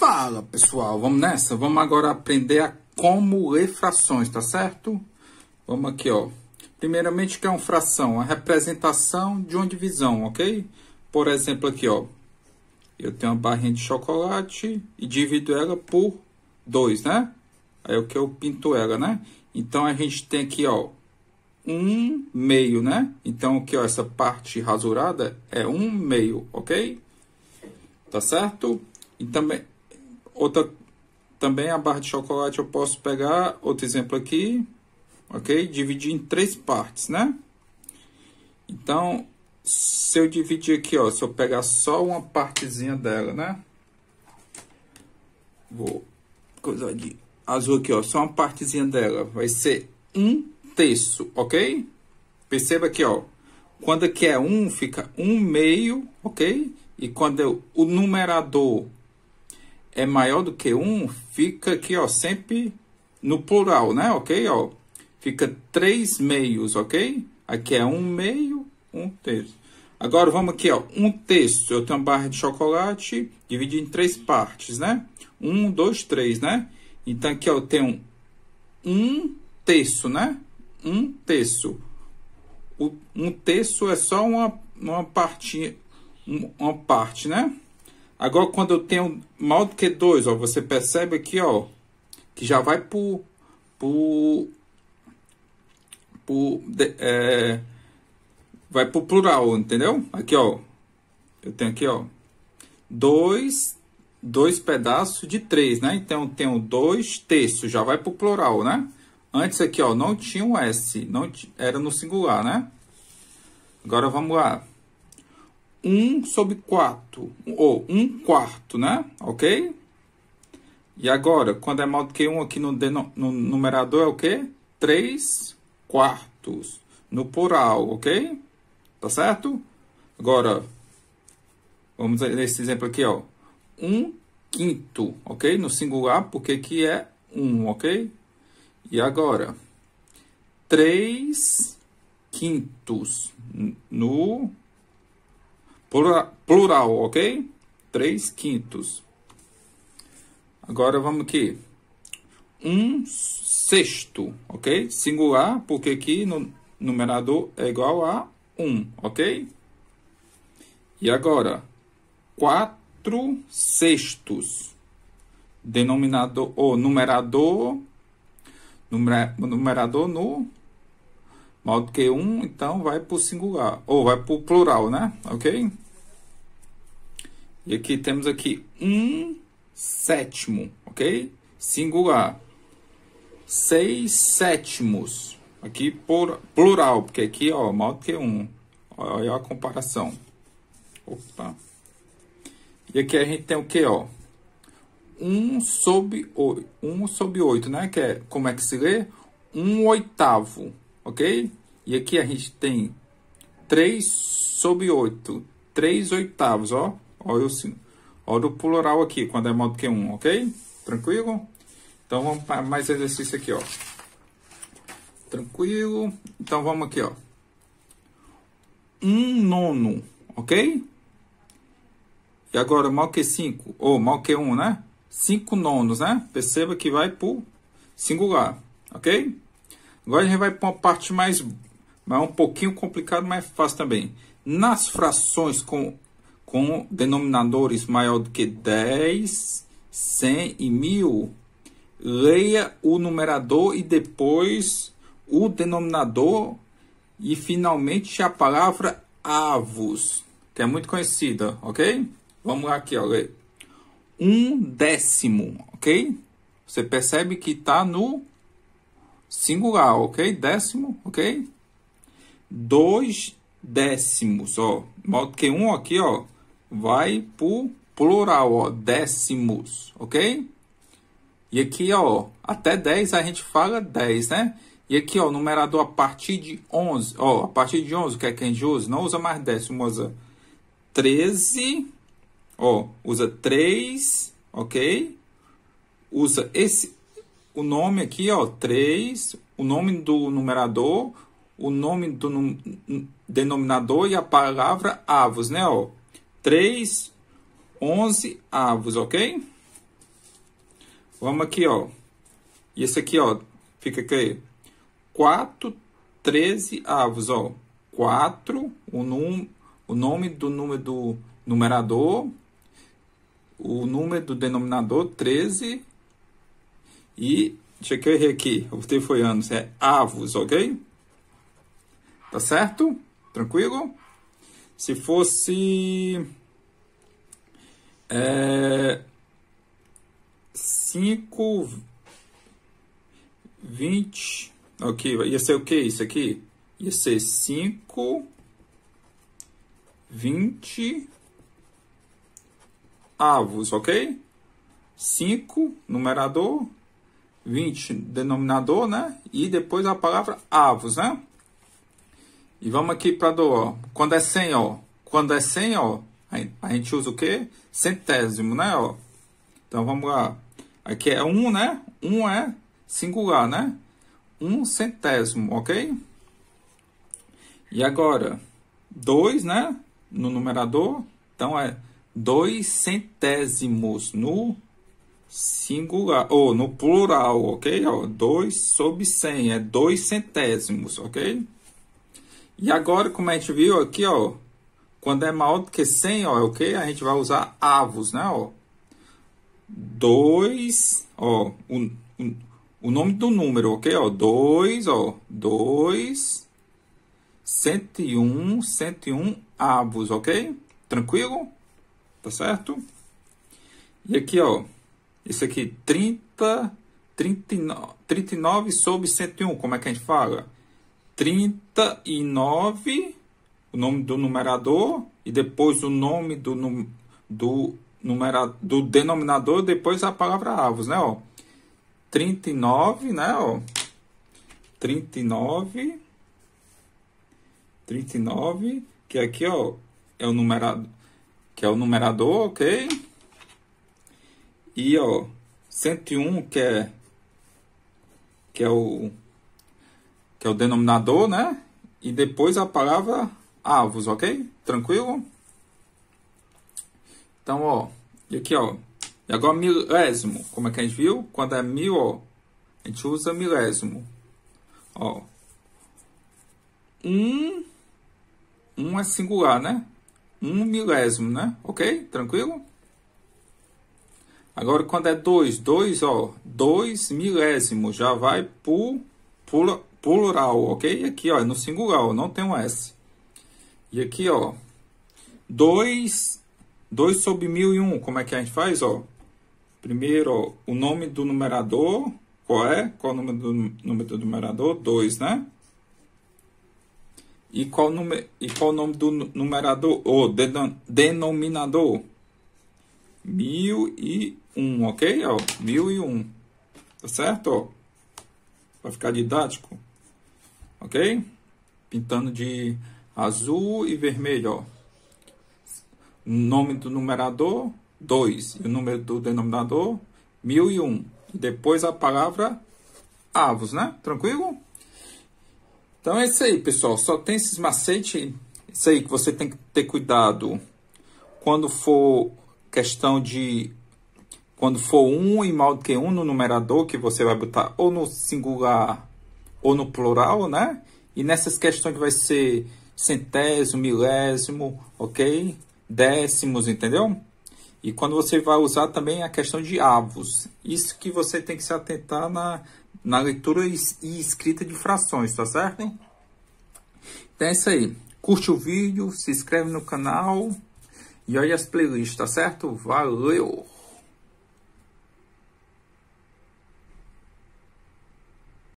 Fala pessoal, vamos nessa? Vamos agora aprender a como ler frações, tá certo? Vamos aqui, ó. Primeiramente, o que é uma fração? A representação de uma divisão, ok? Por exemplo, aqui, ó. Eu tenho uma barrinha de chocolate e divido ela por 2, né? Aí o que eu pinto ela, né? Então a gente tem aqui, ó, um meio, né? Então aqui, ó, essa parte rasurada é um meio, ok? Tá certo? E também, outra, também a barra de chocolate eu posso pegar, outro exemplo aqui, ok? Dividir em três partes, né? Então, se eu dividir aqui, ó, se eu pegar só uma partezinha dela, né? Vou coisa de azul aqui, ó, só uma partezinha dela, vai ser um terço, ok? Perceba aqui, ó, quando aqui é um, fica um meio, ok? E quando eu, o numerador é maior do que um, fica aqui, ó, sempre no plural, né? Ok, ó, fica três meios, ok? Aqui é um meio, um terço. Agora vamos aqui, ó, um terço. Eu tenho uma barra de chocolate dividida em três partes, né? Um, dois, três, né? Então aqui ó, eu tenho um terço, né? Um terço. O, um terço é só uma, uma parte, uma parte, né? Agora quando eu tenho maior do que dois, ó, você percebe aqui, ó, que já vai é, para o plural, entendeu? Aqui, ó. Eu tenho aqui, ó. Dois, dois pedaços de três, né? Então, eu tenho dois terços, já vai para o plural, né? Antes aqui, ó, não tinha um S, não era no singular, né? Agora, vamos lá. 1 sobre 4, ou 1 quarto, né? Ok? E agora, quando é maior do que 1 aqui no, no numerador, é o quê? 3 quartos, no plural, ok? Tá certo? Agora, vamos nesse exemplo aqui, ó. Um quinto, ok? No singular, porque aqui é um, ok? E agora, três quintos no plural, ok? Três quintos. Agora vamos aqui. Um sexto, ok? Singular, porque aqui no numerador é igual a 1, ok? E agora, 4 sextos. Denominador, ou numerador, numerador no modo que 1, então vai para o singular, ou vai para o plural, né? Ok? E aqui temos aqui 1 sétimo, ok? Singular. 6 sétimos. Aqui por plural, porque aqui, ó, maior do que um. Olha a comparação. Opa. E aqui a gente tem o que, ó? 1 sobre 8, 1 sobre 8, né? Que é, como é que se lê? 1 oitavo, ok? E aqui a gente tem 3 sobre 8, 3 oitavos, ó. Olha o, olha o plural aqui, quando é maior do que 1, ok? Tranquilo? Então vamos para mais exercício aqui, ó. Tranquilo. Então vamos aqui, ó. Um nono, ok? E agora, mal que cinco, ou mal que um, né? Cinco nonos, né? Perceba que vai por singular, ok? Agora a gente vai para uma parte mais, mais um pouquinho complicado, mas fácil também. Nas frações com, com denominadores maior do que 10, 100 e 1000, leia o numerador e depois o denominador e finalmente a palavra avos, que é muito conhecida, ok? Vamos lá aqui, ó. Um décimo, ok? Você percebe que está no singular, ok? Décimo, ok? Dois décimos, ó. Modo que um aqui, ó, vai pro plural, ó, décimos, ok? E aqui, ó, até 10 a gente fala 10, né? E aqui, ó, numerador a partir de 11, ó, a partir de 11, o que é que a gente usa? Não usa mais décimo, usa 13, ó, usa 3, ok? Usa esse, o nome aqui, ó, 3, o nome do numerador, o nome do num, denominador e a palavra avos, né, ó? 3, 11 avos, ok? Vamos aqui, ó. E esse aqui, ó, fica aqui. 4, 13 avos, ó. 4, o, num, o nome do número do numerador, o número do denominador, 13. E, deixa eu errei aqui, botei foi anos, é avos, ok? Tá certo? Tranquilo? Se fosse é, 5, 20, ok, ia ser o que isso aqui? Ia ser 5, 20 avos, ok? 5, numerador, 20, denominador, né? E depois a palavra avos, né? E vamos aqui para do. Quando é 100, ó. Quando é 100, ó, a gente usa o quê? Centésimo, né, ó. Então vamos lá. Aqui é 1, um, né? 1 um é singular, né? 1 um centésimo, ok? E agora, 2, né? No numerador. Então é 2 centésimos no singular, ou no plural, ok? 2 sobre 100 é 2 centésimos, ok? E agora, como a gente viu aqui, ó, quando é maior do que 100, ó, o que? A gente vai usar avos, né, ó. 2, ó, o, o, o nome do número, ok? Ó, 2, ó, 2, 101, 101 avos, ok? Tranquilo? Tá certo? E aqui, ó, isso aqui, 30, 39, 39 sobre 101, como é que a gente fala? 39, o nome do numerador, e depois o nome do, do, numera, do denominador, depois a palavra avos, né? Ó. 39, né? Ó. 39, 39, que aqui, ó, é o numerador, que é o numerador, ok? E, ó, 101, que é, que é o que é o denominador, né? E depois a palavra avos, ok? Tranquilo? Então, ó, e aqui, ó, e agora milésimo, como é que a gente viu? Quando é mil, ó, a gente usa milésimo. Ó, um, um é singular, né? Um milésimo, né? Ok? Tranquilo? Agora, quando é dois, dois, ó, dois milésimos, já vai por, por plural, ok? Aqui, ó, no singular, não tem um S. E aqui, ó, 2, 2 sobre 1001, como é que a gente faz, ó? Primeiro, ó, o nome do numerador, qual é? Qual o nome do, número do numerador? 2, né? E qual, e qual o nome do numerador, ou denominador? 1001, ok? Ó, 1001, tá certo? Para ficar didático ok? Pintando de azul e vermelho, ó. O nome do numerador, 2. E o número do denominador, 1001. E depois a palavra avos, né? Tranquilo? Então é isso aí, pessoal. Só tem esses macetes. Isso aí que você tem que ter cuidado quando for questão de quando for um e mal do que um no numerador, que você vai botar ou no singular ou no plural, né? E nessas questões que vai ser centésimo, milésimo, ok? Décimos, entendeu? E quando você vai usar também a questão de avos. Isso que você tem que se atentar na, na leitura e escrita de frações, tá certo? Então é isso aí. Curte o vídeo, se inscreve no canal e olha as playlists, tá certo? Valeu!